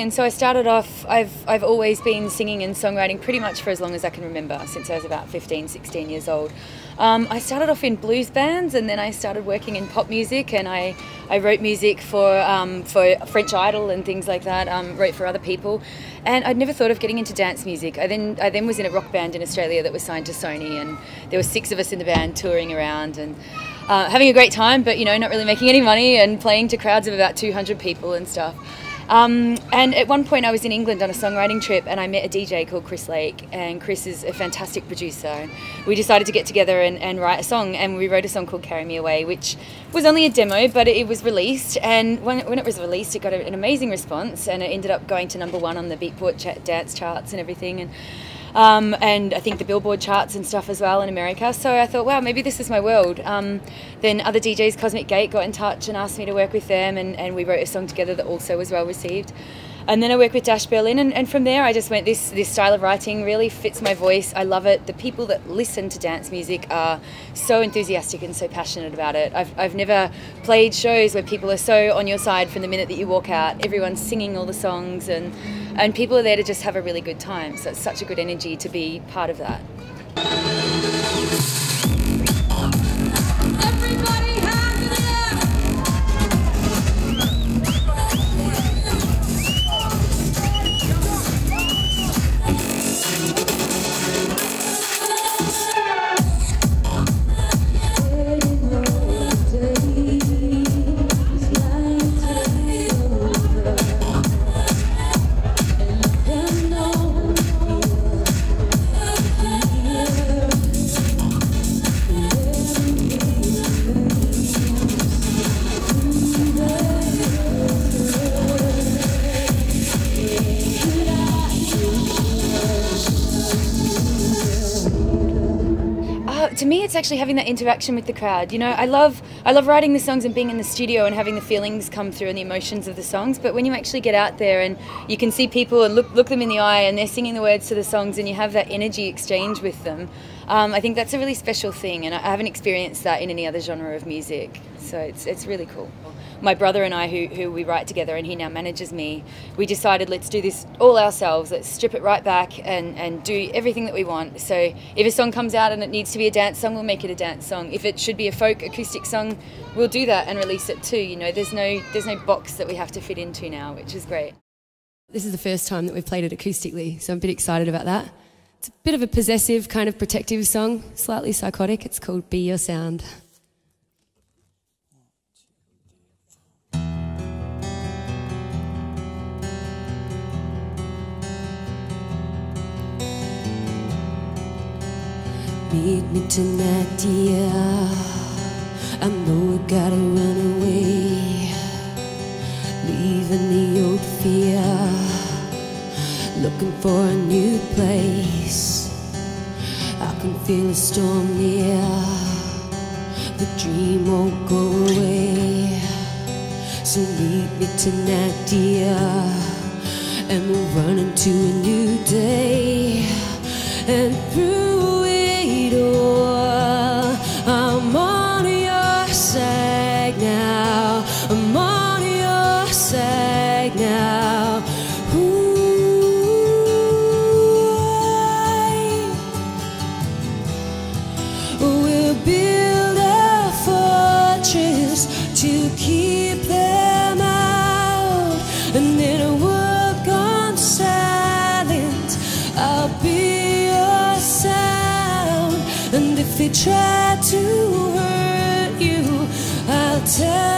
I'm so I started off. I've I've always been singing and songwriting pretty much for as long as I can remember, since I was about 15, 16 years old. Um, I started off in blues bands, and then I started working in pop music, and I, I wrote music for um, for French Idol and things like that. Um, wrote for other people, and I'd never thought of getting into dance music. I then I then was in a rock band in Australia that was signed to Sony, and there were six of us in the band touring around and. Uh, having a great time, but you know, not really making any money and playing to crowds of about 200 people and stuff. Um, and at one point, I was in England on a songwriting trip, and I met a DJ called Chris Lake. And Chris is a fantastic producer. We decided to get together and, and write a song, and we wrote a song called "Carry Me Away," which was only a demo, but it was released. And when, when it was released, it got an amazing response, and it ended up going to number one on the Beatport cha- dance charts and everything. And um, and I think the Billboard charts and stuff as well in America. So I thought, wow, maybe this is my world. Um, then other DJs, Cosmic Gate, got in touch and asked me to work with them, and, and we wrote a song together that also was well received. And then I worked with Dash Berlin, and, and from there I just went, this, this style of writing really fits my voice. I love it. The people that listen to dance music are so enthusiastic and so passionate about it. I've, I've never played shows where people are so on your side from the minute that you walk out. Everyone's singing all the songs, and, and people are there to just have a really good time. So it's such a good energy to be part of that. To me, it's actually having that interaction with the crowd. You know, I love I love writing the songs and being in the studio and having the feelings come through and the emotions of the songs. But when you actually get out there and you can see people and look look them in the eye and they're singing the words to the songs and you have that energy exchange with them, um, I think that's a really special thing. And I haven't experienced that in any other genre of music. So it's it's really cool. My brother and I, who, who we write together, and he now manages me, we decided let's do this all ourselves. Let's strip it right back and, and do everything that we want. So if a song comes out and it needs to be a dance song, we'll make it a dance song. If it should be a folk acoustic song, we'll do that and release it too. You know, there's no there's no box that we have to fit into now, which is great. This is the first time that we've played it acoustically, so I'm a bit excited about that. It's a bit of a possessive, kind of protective song, slightly psychotic. It's called Be Your Sound. Meet me tonight, dear. I know we gotta run away. Leaving the old fear. Looking for a new place. I can feel a storm near. The dream won't go away. So meet me tonight, dear. And we'll run into a new day. keep them out. And in a world gone silent, I'll be your sound. And if they try to hurt you, I'll tell.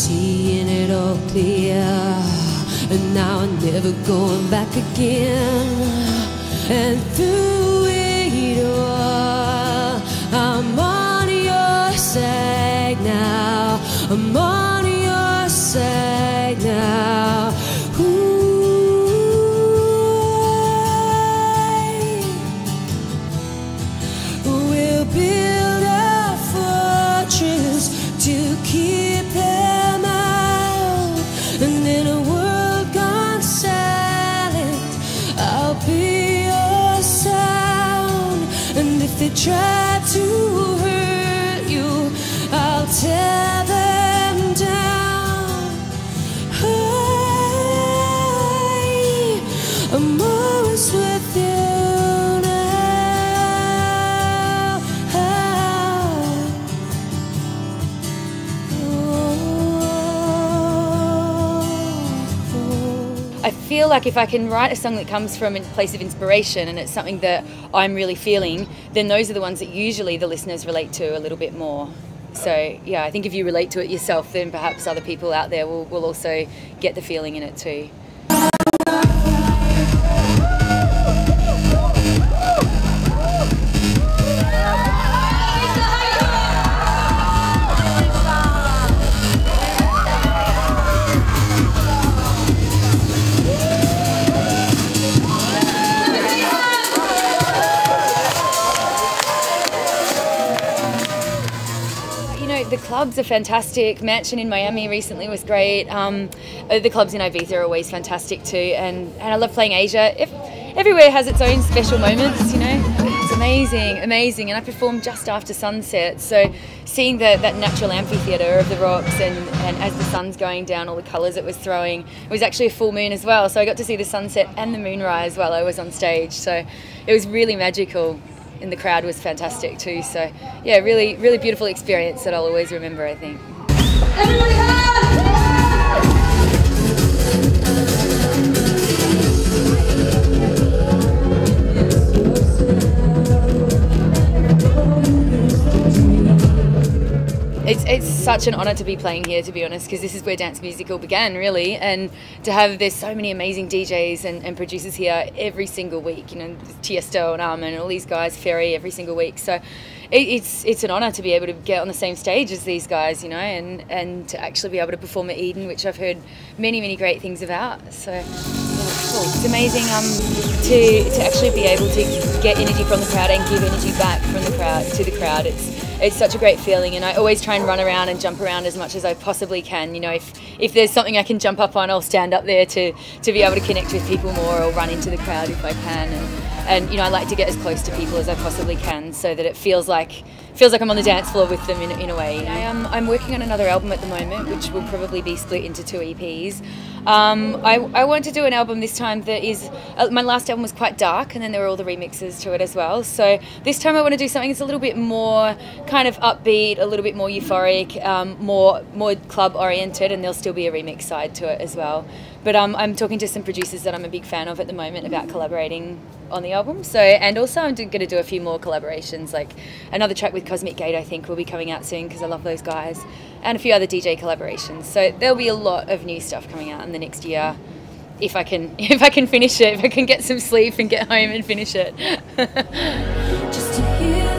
Seeing it all clear, and now I'm never going back again. And through it all, I'm on your side now. I'm on your side And like if I can write a song that comes from a place of inspiration and it's something that I'm really feeling, then those are the ones that usually the listeners relate to a little bit more. So, yeah, I think if you relate to it yourself, then perhaps other people out there will, will also get the feeling in it too. Clubs are fantastic. Mansion in Miami recently was great. Um, uh, the clubs in Ibiza are always fantastic too. And, and I love playing Asia. If, everywhere has its own special moments, you know. It's amazing, amazing. And I performed just after sunset. So seeing the, that natural amphitheatre of the rocks and, and as the sun's going down, all the colours it was throwing. It was actually a full moon as well. So I got to see the sunset and the moonrise while I was on stage. So it was really magical and the crowd was fantastic too. So yeah, really, really beautiful experience that I'll always remember. I think. It's, such an honour to be playing here, to be honest, because this is where dance musical began, really. And to have there's so many amazing DJs and, and producers here every single week. You know, Tiesto and Armin and all these guys, Ferry every single week. So it, it's it's an honour to be able to get on the same stage as these guys, you know, and and to actually be able to perform at Eden, which I've heard many many great things about. So. it's amazing um, to, to actually be able to get energy from the crowd and give energy back from the crowd to the crowd. It's it's such a great feeling, and I always try and run around and jump around as much as I possibly can. You know, if if there's something I can jump up on, I'll stand up there to to be able to connect with people more, or run into the crowd if I can. And and you know, I like to get as close to people as I possibly can, so that it feels like feels like I'm on the dance floor with them in, in a way. I am I'm working on another album at the moment, which will probably be split into two EPs. Um, I, I want to do an album this time that is uh, my last album was quite dark, and then there were all the remixes to it as well. So this time I want to do something that's a little bit more kind of upbeat, a little bit more euphoric, um, more more club oriented, and there'll still be a remix side to it as well. But um, I'm talking to some producers that I'm a big fan of at the moment about collaborating on the album. So and also I'm going to do a few more collaborations, like another track with Cosmic Gate. I think will be coming out soon because I love those guys, and a few other DJ collaborations. So there'll be a lot of new stuff coming out in the next year. If I can, if I can finish it, if I can get some sleep and get home and finish it.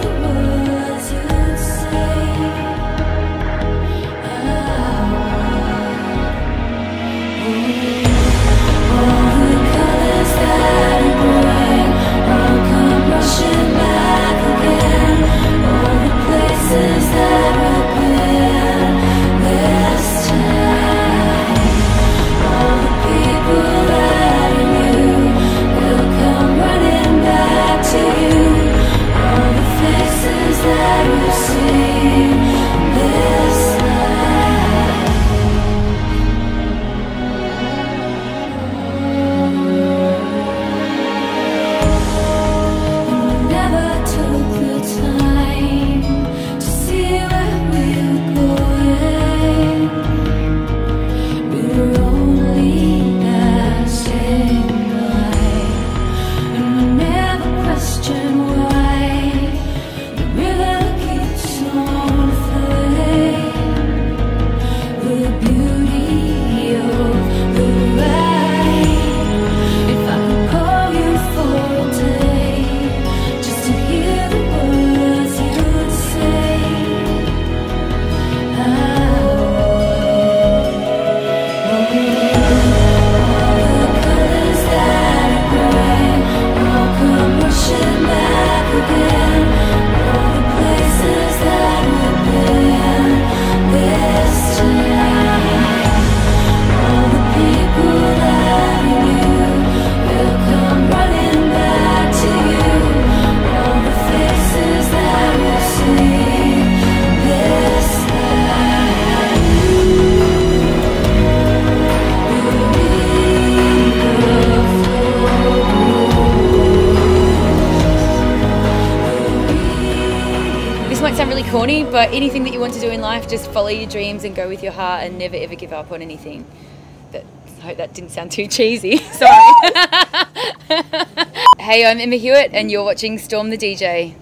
money, but anything that you want to do in life, just follow your dreams and go with your heart and never ever give up on anything. But I hope that didn't sound too cheesy. Sorry. hey, I'm Emma Hewitt, and you're watching Storm the DJ.